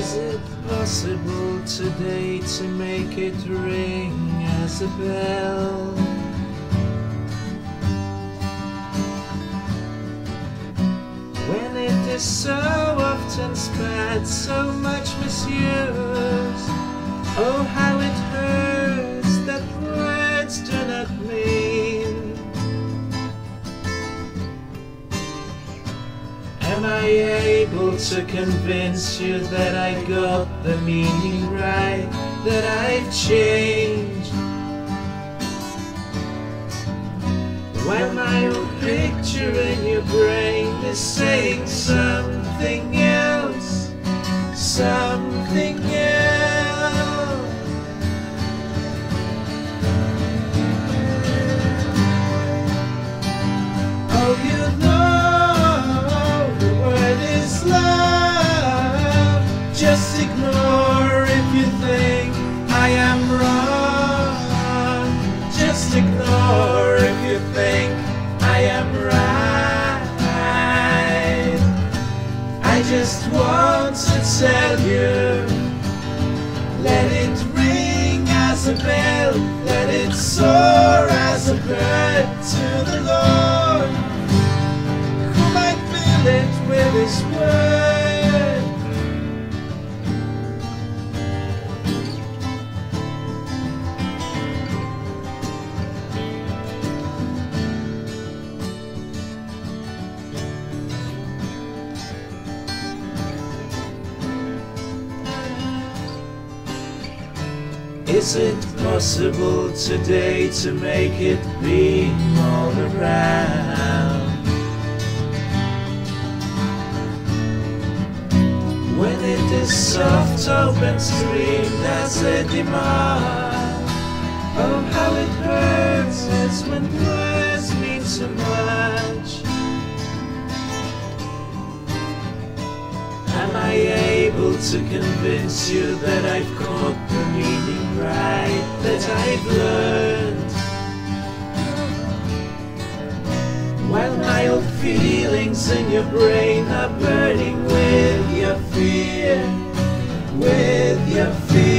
Is it possible today to make it ring as a bell? When it is so often spread, so much misused. Oh, how it hurts that words do able to convince you that I got the meaning right, that I've changed? When my old picture in your brain is saying something ignore if you think I am wrong. Just ignore if you think I am right. I just want to tell you, let it ring as a bell, let it soar as a bird to the Lord, who might fill it with His word. Is it possible today to make it beam all around? When it is soft, open stream, that's a demand. Oh, how it hurts it's when words mean so much. Am I able to convince you that I've caught right, that I've learned? While my old feelings in your brain are burning with your fear, with your fear.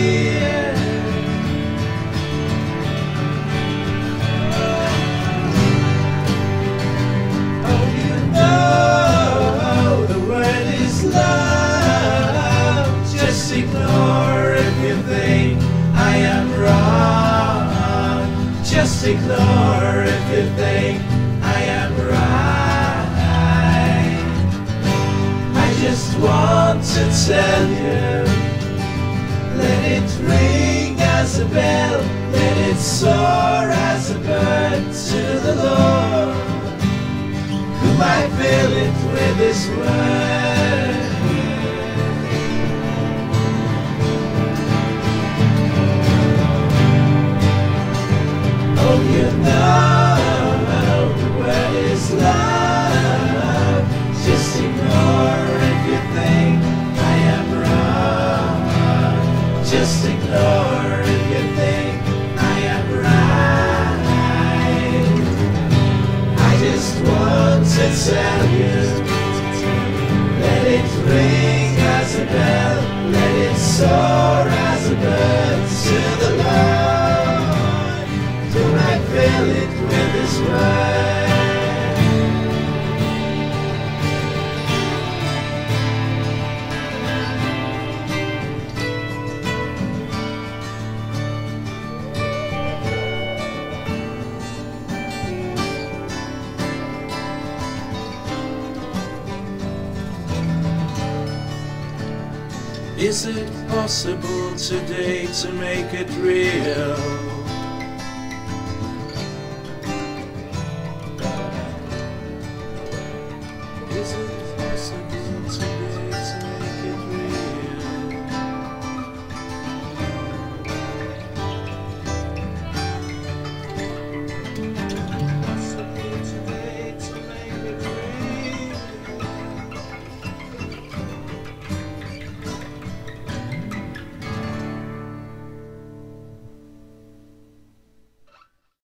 Ignore if you think I am right. I just want to tell you, let it ring as a bell, let it soar as a bird to the Lord who might fill it with his word. Love. Just ignore if you think I am wrong. Just ignore if you think I am right. I just want to tell you, let it ring as a bell, let it soar as a bird Is it possible today to make it real?